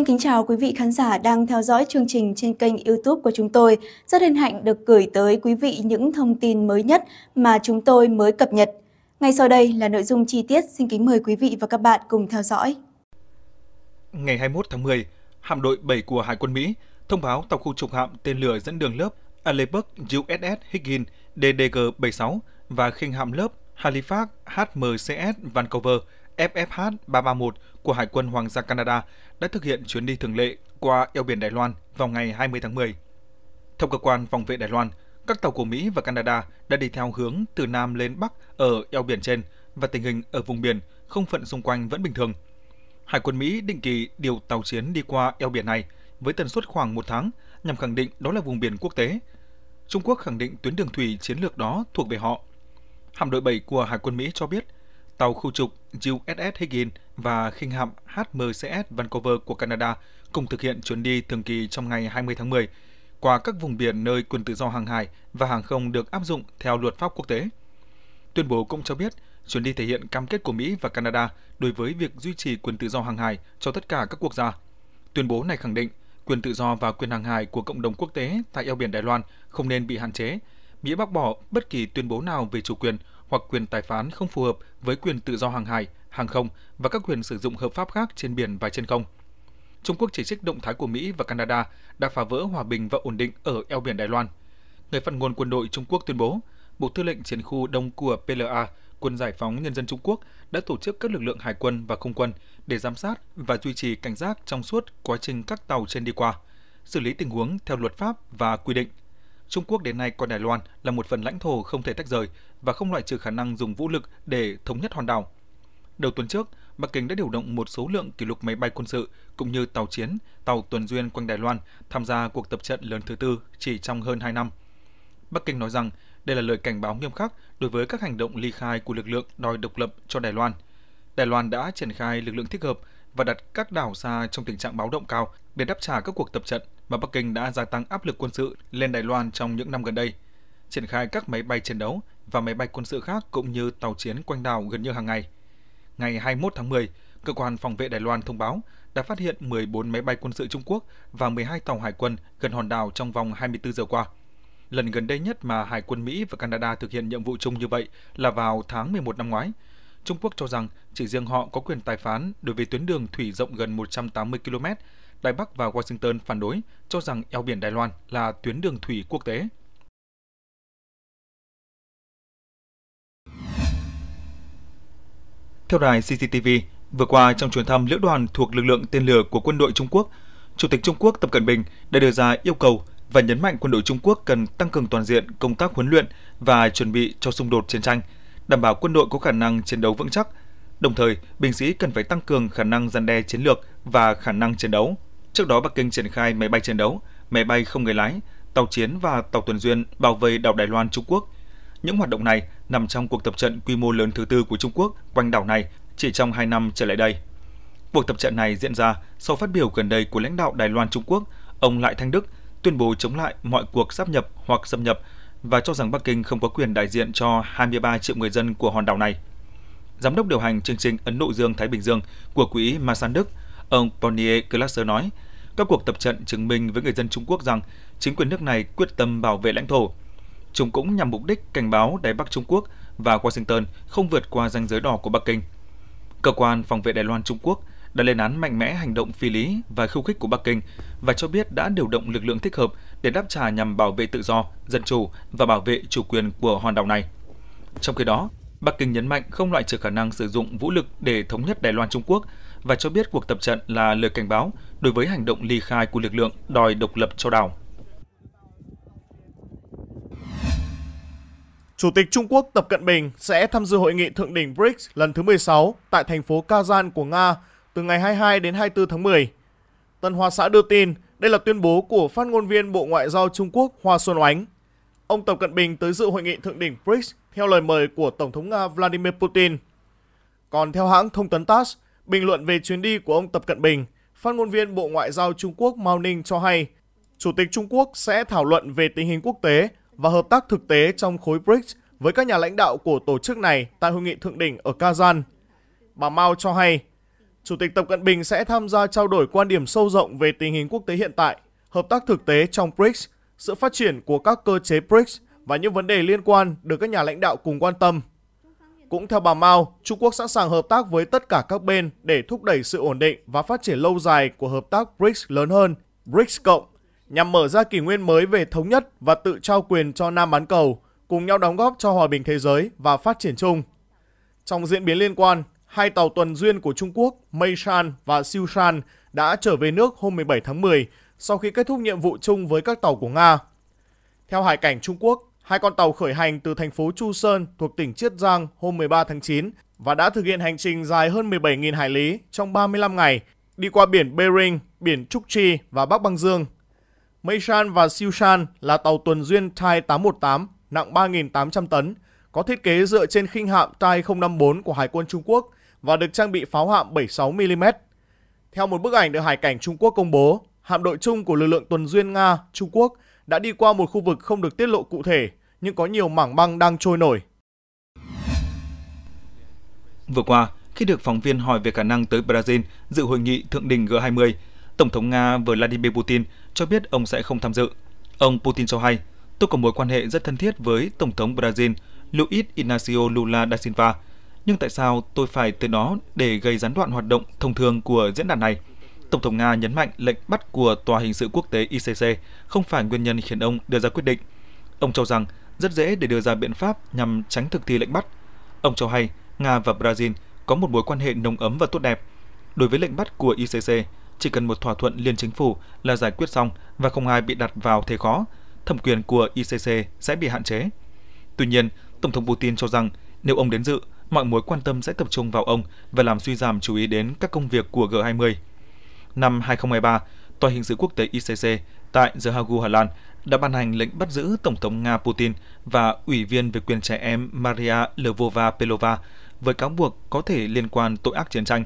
Xin kính chào quý vị khán giả đang theo dõi chương trình trên kênh YouTube của chúng tôi. Rất hân hạnh được gửi tới quý vị những thông tin mới nhất mà chúng tôi mới cập nhật. Ngay sau đây là nội dung chi tiết, xin kính mời quý vị và các bạn cùng theo dõi. Ngày 21 tháng 10, hạm đội 7 của Hải quân Mỹ thông báo tàu khu trục hạm tên lửa dẫn đường lớp Aleppo USS Higgins DDG-76 và khinh hạm lớp Halifax HMCS Vancouver FFH 331 của Hải quân Hoàng gia Canada đã thực hiện chuyến đi thường lệ qua eo biển Đài Loan vào ngày 20 tháng 10. Theo cơ quan phòng vệ Đài Loan, các tàu của Mỹ và Canada đã đi theo hướng từ Nam lên Bắc ở eo biển trên và tình hình ở vùng biển không phận xung quanh vẫn bình thường. Hải quân Mỹ định kỳ điều tàu chiến đi qua eo biển này với tần suất khoảng một tháng nhằm khẳng định đó là vùng biển quốc tế. Trung Quốc khẳng định tuyến đường thủy chiến lược đó thuộc về họ. Hạm đội 7 của Hải quân Mỹ cho biết tàu khu trục USS Higgins và khinh hạm HMCS Vancouver của Canada cùng thực hiện chuyến đi thường kỳ trong ngày 20 tháng 10 qua các vùng biển nơi quyền tự do hàng hải và hàng không được áp dụng theo luật pháp quốc tế. Tuyên bố cũng cho biết chuyến đi thể hiện cam kết của Mỹ và Canada đối với việc duy trì quyền tự do hàng hải cho tất cả các quốc gia. Tuyên bố này khẳng định quyền tự do và quyền hàng hải của cộng đồng quốc tế tại eo biển Đài Loan không nên bị hạn chế. Mỹ bác bỏ bất kỳ tuyên bố nào về chủ quyền hoặc quyền tài phán không phù hợp với quyền tự do hàng hải, hàng không và các quyền sử dụng hợp pháp khác trên biển và trên không. Trung Quốc chỉ trích động thái của Mỹ và Canada đã phá vỡ hòa bình và ổn định ở eo biển Đài Loan. Người phát ngôn quân đội Trung Quốc tuyên bố, Bộ Tư lệnh Chiến khu Đông của PLA, Quân Giải phóng Nhân dân Trung Quốc đã tổ chức các lực lượng hải quân và không quân để giám sát và duy trì cảnh giác trong suốt quá trình các tàu trên đi qua, xử lý tình huống theo luật pháp và quy định. Trung Quốc đến nay coi Đài Loan là một phần lãnh thổ không thể tách rời và không loại trừ khả năng dùng vũ lực để thống nhất hòn đảo. Đầu tuần trước, Bắc Kinh đã điều động một số lượng kỷ lục máy bay quân sự cũng như tàu chiến, tàu tuần duyên quanh Đài Loan tham gia cuộc tập trận lớn thứ tư chỉ trong hơn 2 năm. Bắc Kinh nói rằng đây là lời cảnh báo nghiêm khắc đối với các hành động ly khai của lực lượng đòi độc lập cho Đài Loan. Đài Loan đã triển khai lực lượng thích hợp và đặt các đảo xa trong tình trạng báo động cao để đáp trả các cuộc tập trận mà Bắc Kinh đã gia tăng áp lực quân sự lên Đài Loan trong những năm gần đây, triển khai các máy bay chiến đấu và máy bay quân sự khác cũng như tàu chiến quanh đảo gần như hàng ngày. Ngày 21 tháng 10, cơ quan phòng vệ Đài Loan thông báo đã phát hiện 14 máy bay quân sự Trung Quốc và 12 tàu hải quân gần hòn đảo trong vòng 24 giờ qua. Lần gần đây nhất mà Hải quân Mỹ và Canada thực hiện nhiệm vụ chung như vậy là vào tháng 11 năm ngoái. Trung Quốc cho rằng chỉ riêng họ có quyền tài phán đối với tuyến đường thủy rộng gần 180 km. Đài Bắc và Washington phản đối, cho rằng eo biển Đài Loan là tuyến đường thủy quốc tế. Theo đài CCTV, vừa qua trong chuyến thăm lữ đoàn thuộc lực lượng tên lửa của quân đội Trung Quốc, Chủ tịch Trung Quốc Tập Cận Bình đã đưa ra yêu cầu và nhấn mạnh quân đội Trung Quốc cần tăng cường toàn diện công tác huấn luyện và chuẩn bị cho xung đột chiến tranh, đảm bảo quân đội có khả năng chiến đấu vững chắc. Đồng thời, binh sĩ cần phải tăng cường khả năng gian đe chiến lược và khả năng chiến đấu. Trước đó, Bắc Kinh triển khai máy bay chiến đấu, máy bay không người lái, tàu chiến và tàu tuần duyên bảo vệ đảo Đài Loan Trung Quốc. Những hoạt động này nằm trong cuộc tập trận quy mô lớn thứ tư của Trung Quốc quanh đảo này chỉ trong 2 năm trở lại đây. Cuộc tập trận này diễn ra sau phát biểu gần đây của lãnh đạo Đài Loan Trung Quốc, ông Lại Thanh Đức tuyên bố chống lại mọi cuộc sáp nhập hoặc xâm nhập và cho rằng Bắc Kinh không có quyền đại diện cho 23 triệu người dân của hòn đảo này. Giám đốc điều hành chương trình Ấn Độ Dương Thái Bình Dương của quỹ Masan Đức, ông Bonnier Glasser nói, các cuộc tập trận chứng minh với người dân Trung Quốc rằng chính quyền nước này quyết tâm bảo vệ lãnh thổ. Chúng cũng nhằm mục đích cảnh báo Đài Bắc Trung Quốc và Washington không vượt qua ranh giới đỏ của Bắc Kinh. Cơ quan phòng vệ Đài Loan Trung Quốc đã lên án mạnh mẽ hành động phi lý và khiêu khích của Bắc Kinh và cho biết đã điều động lực lượng thích hợp để đáp trả nhằm bảo vệ tự do, dân chủ và bảo vệ chủ quyền của hòn đảo này. Trong khi đó, Bắc Kinh nhấn mạnh không loại trừ khả năng sử dụng vũ lực để thống nhất Đài Loan Trung Quốc và cho biết cuộc tập trận là lời cảnh báo đối với hành động ly khai của lực lượng đòi độc lập cho đảo. Chủ tịch Trung Quốc Tập Cận Bình sẽ tham dự hội nghị thượng đỉnh BRICS lần thứ 16 tại thành phố Kazan của Nga từ ngày 22 đến 24 tháng 10. Tân Hoa xã đưa tin đây là tuyên bố của phát ngôn viên Bộ Ngoại giao Trung Quốc Hoa Xuân Oánh. Ông Tập Cận Bình tới dự hội nghị thượng đỉnh BRICS theo lời mời của Tổng thống Nga Vladimir Putin. Còn theo hãng thông tấn TASS, bình luận về chuyến đi của ông Tập Cận Bình, phát ngôn viên Bộ Ngoại giao Trung Quốc Mao Ninh cho hay, Chủ tịch Trung Quốc sẽ thảo luận về tình hình quốc tế và hợp tác thực tế trong khối BRICS với các nhà lãnh đạo của tổ chức này tại hội nghị thượng đỉnh ở Kazan. Bà Mao cho hay, Chủ tịch Tập Cận Bình sẽ tham gia trao đổi quan điểm sâu rộng về tình hình quốc tế hiện tại, hợp tác thực tế trong BRICS, sự phát triển của các cơ chế BRICS và những vấn đề liên quan được các nhà lãnh đạo cùng quan tâm. Cũng theo bà Mao, Trung Quốc sẵn sàng hợp tác với tất cả các bên để thúc đẩy sự ổn định và phát triển lâu dài của hợp tác BRICS lớn hơn, BRICS cộng, nhằm mở ra kỷ nguyên mới về thống nhất và tự trao quyền cho Nam bán cầu, cùng nhau đóng góp cho hòa bình thế giới và phát triển chung. Trong diễn biến liên quan, hai tàu tuần duyên của Trung Quốc Meishan và Siushan đã trở về nước hôm 17 tháng 10 sau khi kết thúc nhiệm vụ chung với các tàu của Nga. Theo Hải cảnh Trung Quốc, hai con tàu khởi hành từ thành phố Chu Sơn thuộc tỉnh Chiết Giang hôm 13 tháng 9 và đã thực hiện hành trình dài hơn 17.000 hải lý trong 35 ngày, đi qua biển Bering, biển Trúc Chi và Bắc Băng Dương. Meishan và Siushan là tàu tuần duyên Thai 818 nặng 3.800 tấn, có thiết kế dựa trên khinh hạm Tai 054 của Hải quân Trung Quốc và được trang bị pháo hạm 76mm. Theo một bức ảnh được Hải cảnh Trung Quốc công bố, hạm đội chung của lực lượng tuần duyên Nga, Trung Quốc đã đi qua một khu vực không được tiết lộ cụ thể, nhưng có nhiều mảng băng đang trôi nổi. Vừa qua, khi được phóng viên hỏi về khả năng tới Brazil dự hội nghị thượng đỉnh G20, Tổng thống Nga Vladimir Putin cho biết ông sẽ không tham dự. Ông Putin cho hay, tôi có mối quan hệ rất thân thiết với Tổng thống Brazil Luiz inácio Lula da Silva, nhưng tại sao tôi phải tới đó để gây gián đoạn hoạt động thông thường của diễn đàn này? Tổng thống Nga nhấn mạnh lệnh bắt của Tòa hình sự quốc tế ICC không phải nguyên nhân khiến ông đưa ra quyết định. Ông cho rằng rất dễ để đưa ra biện pháp nhằm tránh thực thi lệnh bắt. Ông cho hay Nga và Brazil có một mối quan hệ nồng ấm và tốt đẹp. Đối với lệnh bắt của ICC, chỉ cần một thỏa thuận liên chính phủ là giải quyết xong và không ai bị đặt vào thế khó, thẩm quyền của ICC sẽ bị hạn chế. Tuy nhiên, Tổng thống Putin cho rằng nếu ông đến dự, mọi mối quan tâm sẽ tập trung vào ông và làm suy giảm chú ý đến các công việc của G20. Năm 2023, Tòa hình sự quốc tế ICC tại The Hague, Hà Lan đã ban hành lệnh bắt giữ Tổng thống Nga Putin và Ủy viên về quyền trẻ em Maria Lvova-Pelova với cáo buộc có thể liên quan tội ác chiến tranh.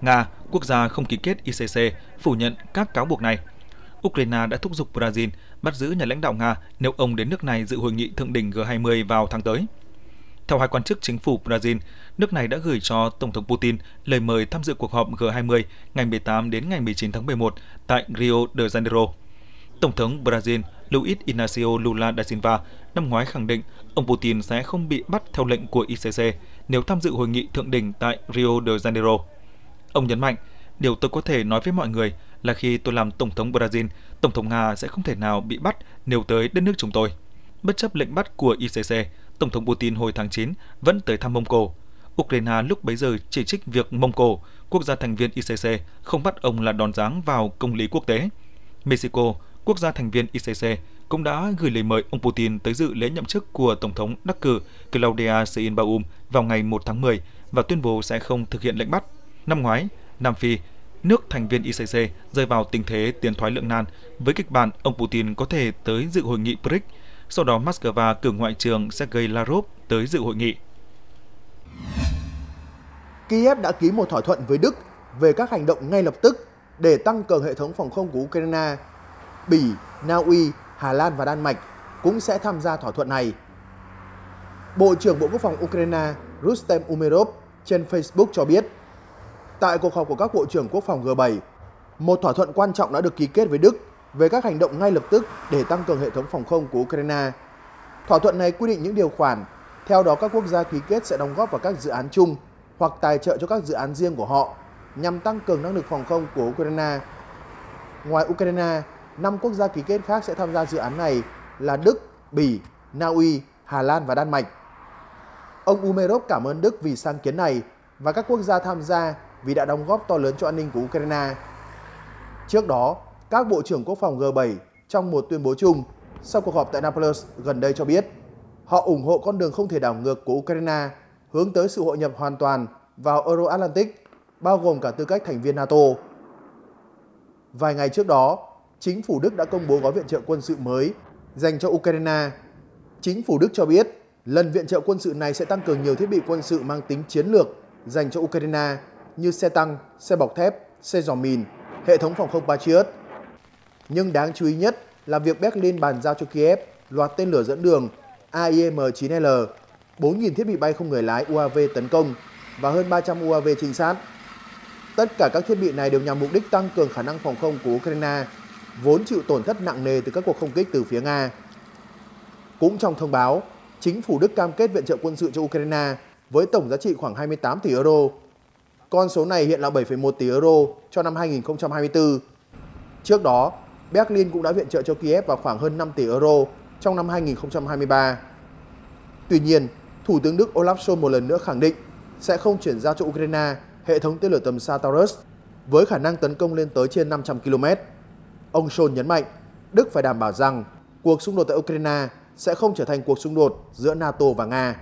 Nga, quốc gia không ký kết ICC, phủ nhận các cáo buộc này. Ukraine đã thúc giục Brazil bắt giữ nhà lãnh đạo Nga nếu ông đến nước này dự hội nghị thượng đỉnh G20 vào tháng tới. Theo hai quan chức chính phủ Brazil, nước này đã gửi cho Tổng thống Putin lời mời tham dự cuộc họp G20 ngày 18 đến ngày 19 tháng 11 tại Rio de Janeiro. Tổng thống Brazil Luiz Inacio Lula da Silva năm ngoái khẳng định ông Putin sẽ không bị bắt theo lệnh của ICC nếu tham dự hội nghị thượng đỉnh tại Rio de Janeiro. Ông nhấn mạnh, điều tôi có thể nói với mọi người là khi tôi làm Tổng thống Brazil, Tổng thống Nga sẽ không thể nào bị bắt nếu tới đất nước chúng tôi. Bất chấp lệnh bắt của ICC, Tổng thống Putin hồi tháng 9 vẫn tới thăm Mông Cổ. Ukraine lúc bấy giờ chỉ trích việc Mông Cổ, quốc gia thành viên ICC, không bắt ông là đòn giáng vào công lý quốc tế. Mexico, quốc gia thành viên ICC, cũng đã gửi lời mời ông Putin tới dự lễ nhậm chức của Tổng thống đắc cử Claudia Sheinbaum vào ngày 1 tháng 10 và tuyên bố sẽ không thực hiện lệnh bắt. Năm ngoái, Nam Phi, nước thành viên ICC rơi vào tình thế tiến thoái lượng nan với kịch bản ông Putin có thể tới dự hội nghị BRICS sau đó Moscow cử Ngoại trưởng Sergei Lavrov tới dự hội nghị. Kiev đã ký một thỏa thuận với Đức về các hành động ngay lập tức để tăng cường hệ thống phòng không của Ukraine. Bỉ, Na Uy, Hà Lan và Đan Mạch cũng sẽ tham gia thỏa thuận này. Bộ trưởng Bộ Quốc phòng Ukraine Rustem Umerov trên Facebook cho biết, tại cuộc họp của các bộ trưởng quốc phòng G7, một thỏa thuận quan trọng đã được ký kết với Đức về các hành động ngay lập tức để tăng cường hệ thống phòng không của Ukraine. Thỏa thuận này quy định những điều khoản, theo đó các quốc gia ký kết sẽ đóng góp vào các dự án chung hoặc tài trợ cho các dự án riêng của họ nhằm tăng cường năng lực phòng không của Ukraine. Ngoài Ukraine, 5 quốc gia ký kết khác sẽ tham gia dự án này là Đức, Bỉ, Na Uy, Hà Lan và Đan Mạch. Ông Umerov cảm ơn Đức vì sáng kiến này và các quốc gia tham gia vì đã đóng góp to lớn cho an ninh của Ukraine. Trước đó, các bộ trưởng quốc phòng G7 trong một tuyên bố chung sau cuộc họp tại Naples gần đây cho biết họ ủng hộ con đường không thể đảo ngược của Ukraine hướng tới sự hội nhập hoàn toàn vào Euro-Atlantic, bao gồm cả tư cách thành viên NATO. Vài ngày trước đó, chính phủ Đức đã công bố gói viện trợ quân sự mới dành cho Ukraine. Chính phủ Đức cho biết lần viện trợ quân sự này sẽ tăng cường nhiều thiết bị quân sự mang tính chiến lược dành cho Ukraine như xe tăng, xe bọc thép, xe dò mìn, hệ thống phòng không Patriot nhưng đáng chú ý nhất là việc Berlin bàn giao cho Kiev loạt tên lửa dẫn đường AIM-9L, 4.000 thiết bị bay không người lái UAV tấn công và hơn 300 UAV trinh sát. Tất cả các thiết bị này đều nhằm mục đích tăng cường khả năng phòng không của Ukraine, vốn chịu tổn thất nặng nề từ các cuộc không kích từ phía Nga. Cũng trong thông báo, chính phủ Đức cam kết viện trợ quân sự cho Ukraine với tổng giá trị khoảng 28 tỷ euro. Con số này hiện là 7,1 tỷ euro cho năm 2024. Trước đó, Berlin cũng đã viện trợ cho Kiev vào khoảng hơn 5 tỷ euro trong năm 2023. Tuy nhiên, Thủ tướng Đức Olaf Scholz một lần nữa khẳng định sẽ không chuyển giao cho Ukraine hệ thống tên lửa tầm xa Taurus với khả năng tấn công lên tới trên 500 km. Ông Scholz nhấn mạnh, Đức phải đảm bảo rằng cuộc xung đột tại Ukraine sẽ không trở thành cuộc xung đột giữa NATO và Nga.